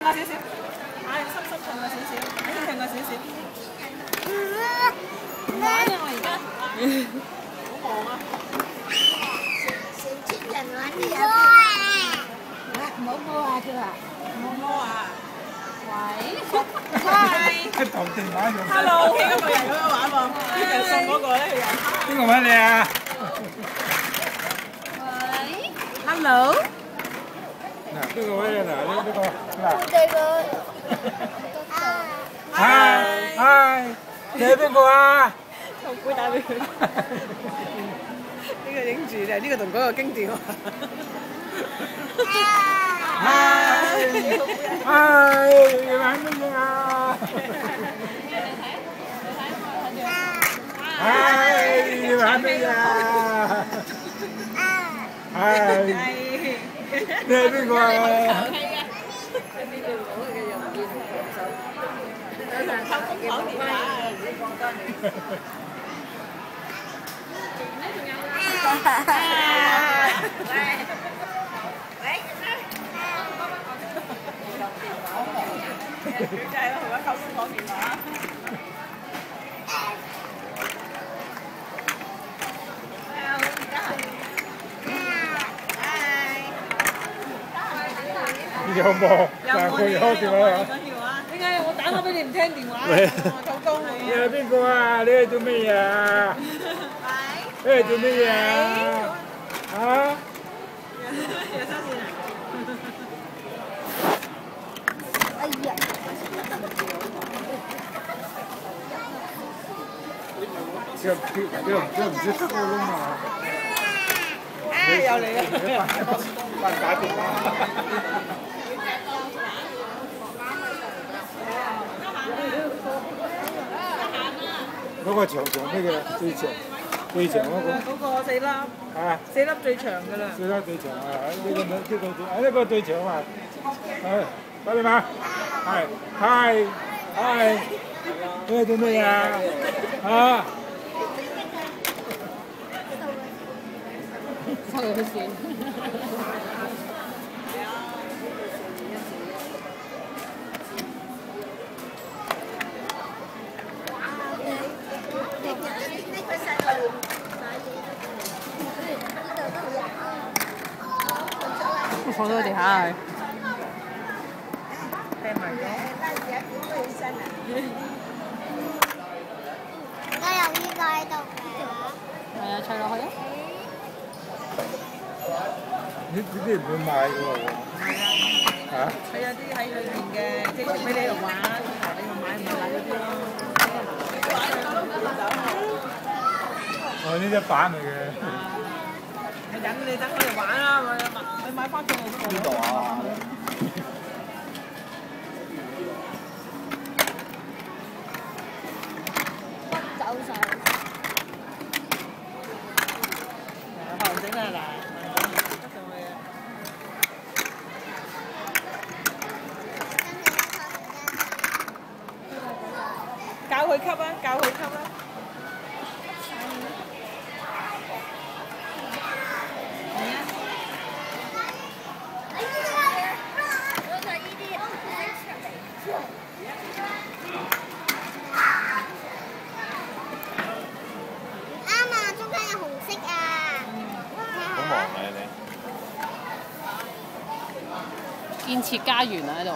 少少，唉，濕濕騰個少少，濕騰個少少。唔玩啊！我而家好忙啊！小天人玩啲嘢。唔好摸啊！佢話唔好摸啊！喂，喂，佢同地玩用。Hello，屋企嗰個人咁樣玩喎，呢個送嗰個咧又。邊個揾你啊？喂，Hello。嗱，邊個揾你嗱？呢呢個。hai hai kế bên cô a không quý đại biểu 呢個影住就係呢個同嗰個經典喎。係係，你玩乜嘢啊？係你玩乜嘢啊？係你邊個啊？không cũng khổ điện thoại Trai nó không có không có điện thoại 有冇？但係佢有電話啊？點解我打咗俾你唔聽電話？收工係啊！你係邊個啊？你係做咩嘢啊？你係做咩嘢啊？啊？哎呀！佢佢佢佢唔知出個窿嘛？啊！又嚟啦！扮打電話。嗰個長長咩嘅，最長最長嗰個。嗰個四粒，係啊，四粒最長㗎啦。四粒最長啊！呢個呢呢個最長啊！係，快啲嘛？係，嗨，嗨，誒，點你啊？啊，收線。鋪咗地下去。掟埋咗。而家有呢個喺度嘅。係啊，砌落去啊！呢呢啲唔會賣嘅喎。嚇？佢有啲喺裏面嘅，即係俾你度玩，你又買唔買嗰啲咯？哦，呢只板嚟嘅。引你等佢哋玩啦，你買翻個邊度啊？走晒。可能整啊嗱。教佢吸啊，教佢吸啊。建設家園啊！喺度。